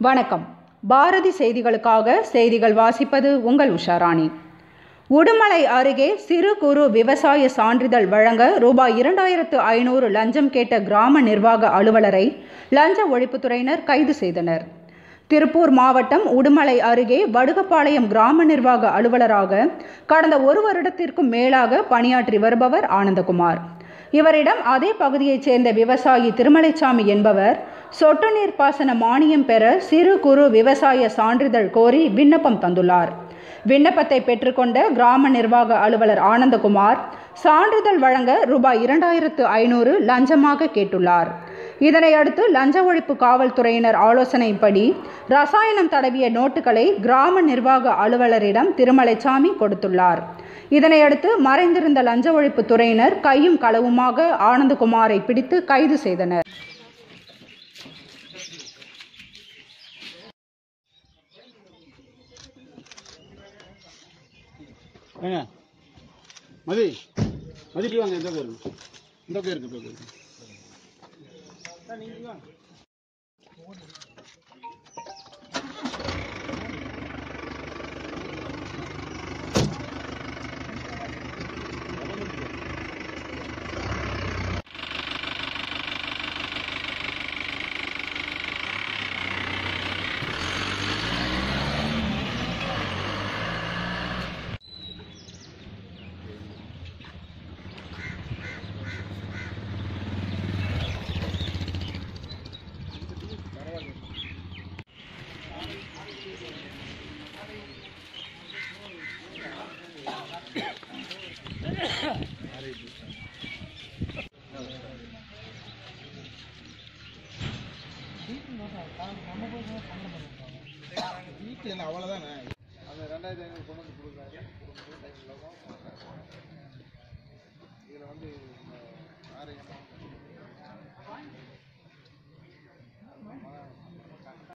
வணக்கம். பாரதி செய்திகளுக்காக செய்திகள் வாசிப்பது உங்கள் உஷாராணி உடுமலை அருகே சிறு குறு விவசாய சான்றிதழ் வழங்க ரூபாய் இரண்டாயிரத்து ஐநூறு லஞ்சம் கேட்ட கிராம நிர்வாக அலுவலரை லஞ்ச ஒழிப்புத்துறையினர் கைது செய்தனர். திருப்பூர் மாவட்டம் உடுமலை அருகே வடுகப்பாளையம் கிராம நிர்வாக அலுவலராக கடந்த ஒரு வருடத்திற்கும் மேலாக பணியாற்றி வருபவர் ஆனந்தகுமார். இவரிடம் அதே பகுதியைச் சேர்ந்த விவசாயி திருமலைச்சாமி என்பவர் சொட்டு நீர் பாசன மானியம் பெற சிறு குறு விவசாய சான்றிதழ் கோரி விண்ணப்பம் தந்துள்ளார். விண்ணப்பத்தை பெற்றுக்கொண்ட கிராம நிர்வாக அலுவலர் ஆனந்தகுமார் சான்றிதழ் வழங்க ரூபாய் இரண்டாயிரத்து ஐநூறு லஞ்சமாக கேட்டுள்ளார். இதனையடுத்து லஞ்ச ஒழிப்பு காவல்துறையினர் ஆலோசனைப்படி ரசாயனம் தடவிய நோட்டுகளை கிராம நிர்வாக அலுவலரிடம் திருமலைச்சாமி கொடுத்துள்ளார். இதனையடுத்து மறைந்திருந்த லஞ்ச ஒழிப்பு துறையினர் கையும் களவுமாக ஆனந்தகுமாரை பிடித்து கைது செய்தனர். ஏங்க? மதி. மதிட்டு வாங்க இந்த பக்கம் இருக்கு. இந்த இருக்கு இந்த பக்கம் வீட்டில் அவ்வளோதானே அந்த ரெண்டாயிரத்தி ஐநூறு கொண்டு வந்து கொடுக்குறாங்க